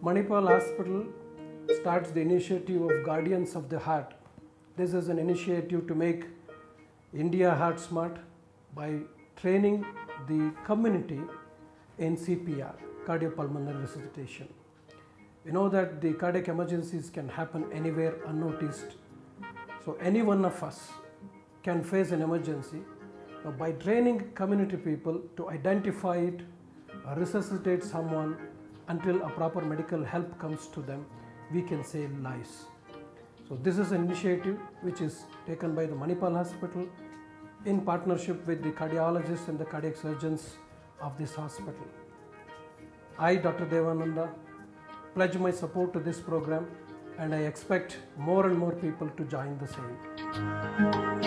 Manipal Hospital starts the initiative of Guardians of the Heart. This is an initiative to make India heart smart by training the community in CPR, cardiopulmonary resuscitation. We know that the cardiac emergencies can happen anywhere unnoticed. So any one of us can face an emergency. By training community people to identify it, resuscitate someone until a proper medical help comes to them, we can save lives. So this is an initiative which is taken by the Manipal Hospital in partnership with the cardiologists and the cardiac surgeons of this hospital. I, Dr. Devananda, pledge my support to this program and I expect more and more people to join the same.